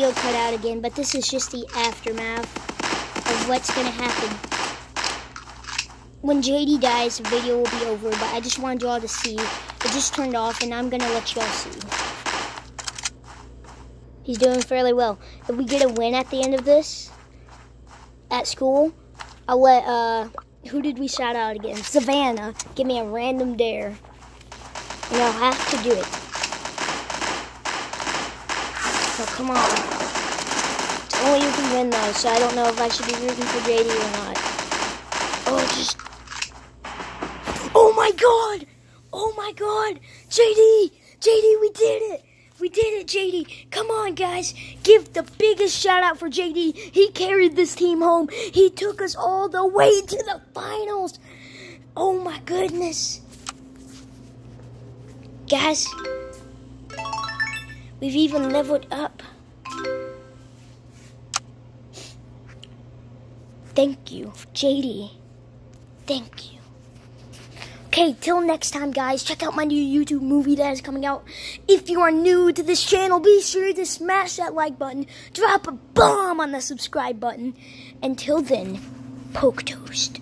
video cut out again, but this is just the aftermath of what's gonna happen. When JD dies, the video will be over, but I just wanted y'all to see. It just turned off, and I'm gonna let y'all see. He's doing fairly well. If we get a win at the end of this, at school, I'll let, uh, who did we shout out again? Savannah, give me a random dare. And I'll have to do it. So come on. Only if we win though, so I don't know if I should be rooting for JD or not. Oh, just. Oh my god! Oh my god! JD! JD, we did it! We did it, JD. Come on, guys. Give the biggest shout out for JD. He carried this team home. He took us all the way to the finals. Oh my goodness. Guys, we've even leveled up. Thank you, JD. Thank you. Okay, till next time, guys, check out my new YouTube movie that is coming out. If you are new to this channel, be sure to smash that like button, drop a bomb on the subscribe button. Until then, poke toast.